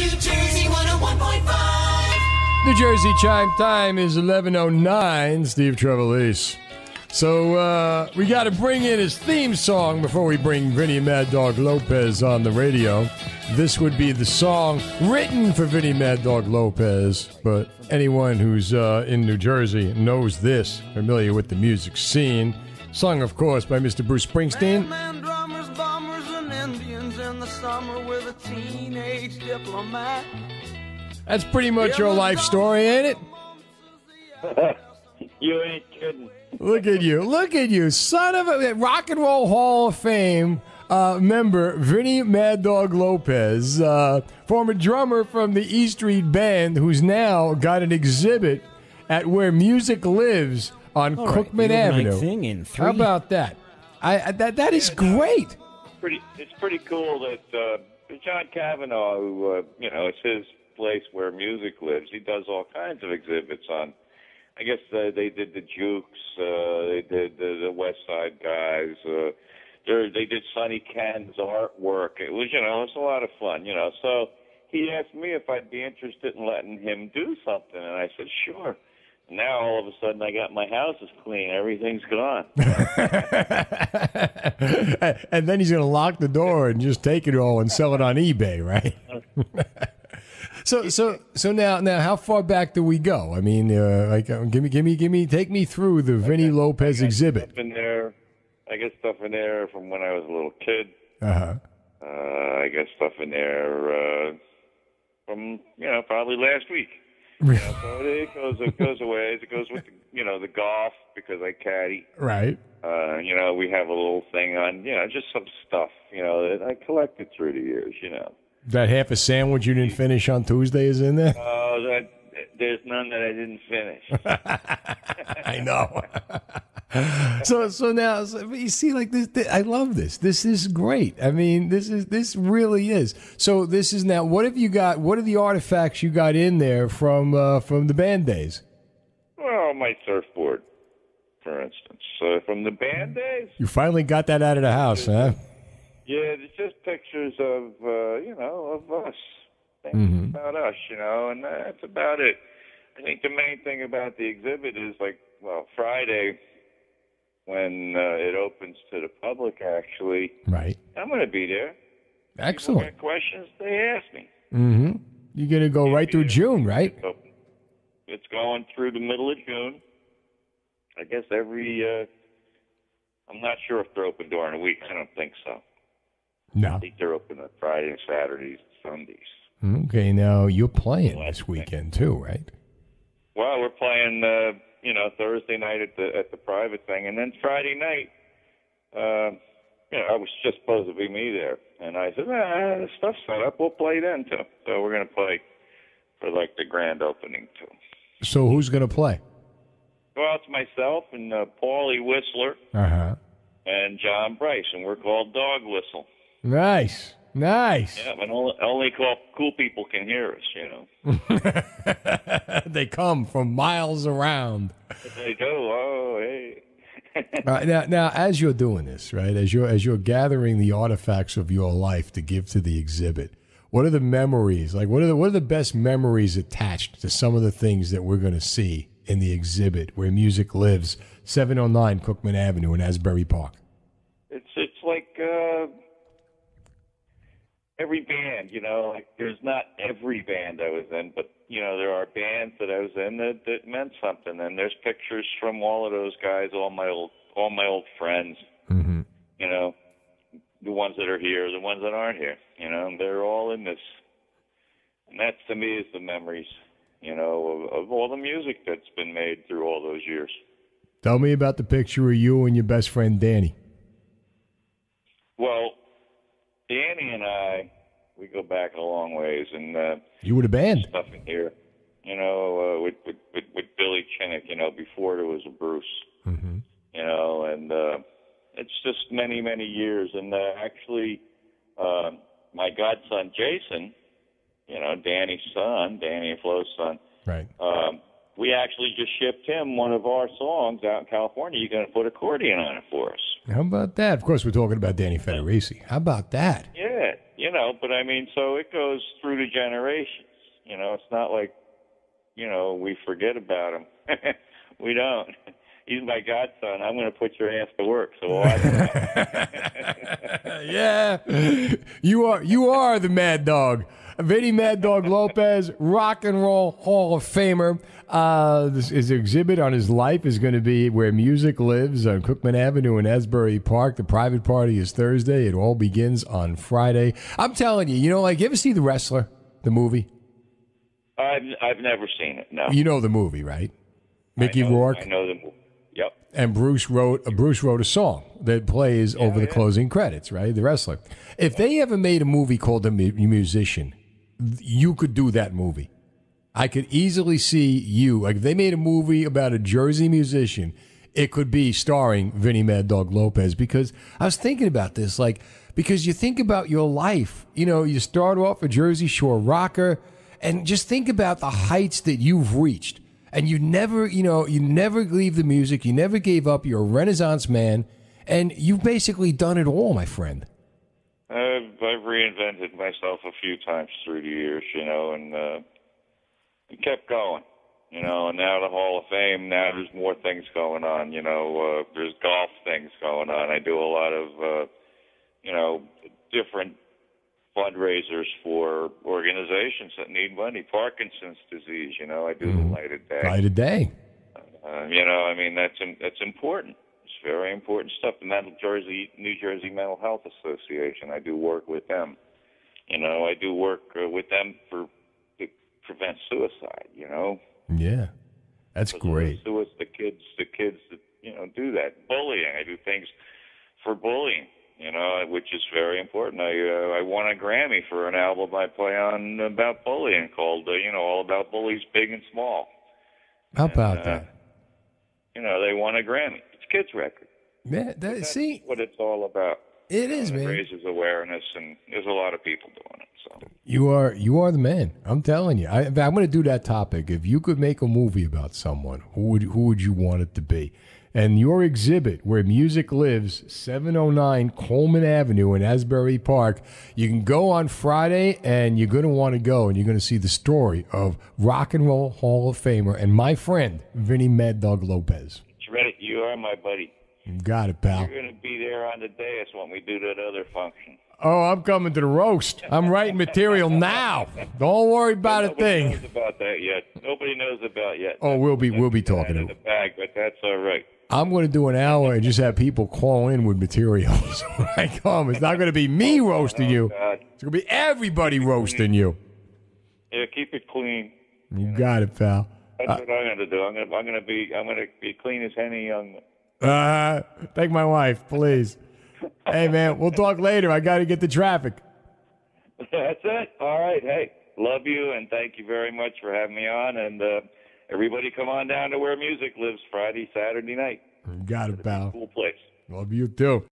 New Jersey 101.5. New Jersey chime time is 11:09. Steve Trevelise. So uh, we got to bring in his theme song before we bring Vini Mad Dog Lopez on the radio. This would be the song written for Vini Mad Dog Lopez, but anyone who's uh, in New Jersey knows this, familiar with the music scene. Sung, of course, by Mr. Bruce Springsteen. Teenage diplomat. That's pretty much your life story, ain't it? You ain't kidding. Look at you. Look at you. Son of a Rock and Roll Hall of Fame uh, member, Vini Mad Dog Lopez, uh, former drummer from the E Street Band, who's now got an exhibit at Where Music Lives on All right, Cookman the overnight Avenue. thing in three. How about that? I, I that that is great. Pretty, it's pretty cool that uh, John Cavanaugh, who uh, you know, it's his place where music lives. He does all kinds of exhibits on. I guess uh, they did the Jukes, uh, they did the, the West Side Guys. Uh, they did Sonny Kenn's artwork. It was, you know, it's a lot of fun, you know. So he asked me if I'd be interested in letting him do something, and I said sure. Now all of a sudden I got my house is clean, everything's gone. and then he's going to lock the door and just take it all and sell it on eBay, right? so so so now now how far back do we go? I mean, uh, like uh, give me give me give me take me through the Vini Lopez exhibit. Stuff in there. I get stuff in there from when I was a little kid. Uh huh. Uh, I got stuff in there uh, from you know probably last week. You know, so it goes it goes away. It goes with the, you know the golf because I caddy. Right. Uh, you know we have a little thing on you know just some stuff you know that I collected through the years. You know. That half a sandwich you didn't finish on Tuesday is in there. Oh, that there's none that I didn't finish. I know. so so now so you see like this, thi- I love this. This is great. I mean, this is this really is. So this is now what have you got what are the artifacts you got in there from uh, from the band days? well, my surfboard, for instance, uh, from the band days. You finally got that out of the house, huh? Yeah, it's just pictures of uh, you know of us, Mhm. about us, you know, and that's about it. I think the main thing about the exhibit is like, well, Friday when uh, it opens to the public. Actually, Right. I'm going to be there. Excellent. questions? They ask me. Mm-hmm. You're gonna go right through June, right? It's going through the middle of June. I guess every. Uh, I'm not sure if they're open during the week. I don't think so. No. I think they're open on Fridays, Saturdays, and Sundays. Okay, now you're playing this weekend too, right? Well, we're playing, uh, you know, Thursday night at the at the private thing, and then Friday night, uh, you know, I was just supposed to be me there, and I said, ah, the stuff's set up. We'll play then too. So we're gonna play for like the grand opening too. So who's gonna play? Well, it's myself and uh, Paulie Whistler Uh huh. and John Bryce, and we're called Dog Whistle. Nice, nice. Yeah, and only, only cool, cool people can hear us, you know. they come from miles around. They do, oh, hey. Uh, now, now, as you're doing this, right, as you're as you're gathering the artifacts of your life to give to the exhibit, what are the memories? Like, what are the what are the best memories attached to some of the things that we're going to see in the exhibit where music lives, 709 Cookman Avenue in Asbury Park? It's it's like uh, every band, you know. Like there's not every band I was in, but you know there are bands that I was in that that meant something. And there's pictures from all of those guys, all my old all my old friends. Mm-hmm. You know, the ones that are here, the ones that aren't here. You know, they're all in this. And that to me is the memories. You know, of, of all the music that's been made through all those years. Tell me about the picture of you and your best friend Danny. Well, Danny and I, we go back a long ways, and uh, You were the band. stuff in here, you know, uh, with, with with with Billy Chinnock, you know, before there was a Bruce, Mm-hmm. you know, and uh, it's just many many years, and uh, actually, uh, my godson Jason, you know, Danny's son, Danny and Flo's son, Right. um, we actually just shipped him one of our songs out in California. You're going to put accordion on it for us. How about that? Of course, we're talking about Danny Federici. How about that? Yeah, you know, but I mean, so it goes through the generations. You know, it's not like, you know, we forget about him. we don't. He's my godson. I'm going to put your ass to work. So watch yeah, you are you are the Mad Dog, Vini Mad Dog Lopez, Rock and Roll Hall of Famer. Uh, this, his exhibit on his life is going to be where music lives on Cookman Avenue in Asbury Park. The private party is Thursday. It all begins on Friday. I'm telling you, you know, like you ever see The Wrestler, the movie? I've I've never seen it. No, You know the movie, right? Mickey I know, Rourke. I know the. Movie. Yep. and Bruce wrote uh, Bruce wrote a song that plays over the closing credits, right? The wrestler. If they ever made a movie called The Mu- Musician, you could do that movie. I could easily see you like if they made a movie about a Jersey musician, it could be starring Vini Mad Dog Lopez because I was thinking about this like because you think about your life, you know, you start off a Jersey Shore rocker and just think about the heights that you've reached and you never, you know, you never leave the music, you never gave up. You're a Renaissance man, and you've basically done it all, my friend. I've, I've reinvented myself a few times through the years, you know, and uh, and kept going, you know. And now the Hall of Fame. Now there's more things going on, you know. Uh, there's golf things going on. I do a lot of, uh, you know, different fundraisers for organizations that need money. Parkinson's disease, you know. I do the light of day. Light of day. Uh, you know, I mean that's that's important. Very important stuff. The Mental Jersey New Jersey Mental Health Association. I do work with them. You know, I do work uh, with them for to prevent suicide. You know, Yeah, that's great. Sui- the kids, the kids that you know do that. Bullying. I do things for bullying. You know, which is very important. I uh, I won a Grammy for an album I play on about bullying called uh, you know all about bullies big and small. How about uh, that? You know, they won a Grammy. Kids record. Man, that, That's see, what it's all about. it is, And It man. raises awareness, and there's a lot of people doing it. So You are you are the man. I'm telling you. I, I'm going to do that topic. If you could make a movie about someone, who would who would you want it to be? And your exhibit, where music lives, 709 Cookman Avenue in Asbury Park. You can go on Friday, and you're going to want to go, and you're going to see the story of Rock and Roll Hall of Famer and my friend Vini Mad Dog Lopez. My buddy. Got it, pal. You're going to be there on the dais when we do that other function. Oh, I'm coming to the roast. I'm writing material now. Don't worry about a thing. Nobody knows about that yet. Nobody knows about yet. Oh, we'll be we'll be That's talking. in the bag, but that's all right. I'm going to do an hour and just have people call in with materials when I come. It's not going to be me oh, roasting oh, you. God, It's going to be everybody roasting you. yeah, keep it clean. You got it, pal. That's what I'm going to do. I'm going to I'm going to be I'm going to be clean as Henny Young. Uh, thank my wife, please. Hey, man, we'll talk later. I got to get the traffic. That's it. All right. Hey, love you and thank you very much for having me on. And uh, everybody, come on down to where music lives Friday, Saturday night. Got it, pal. Cool place. Love you too.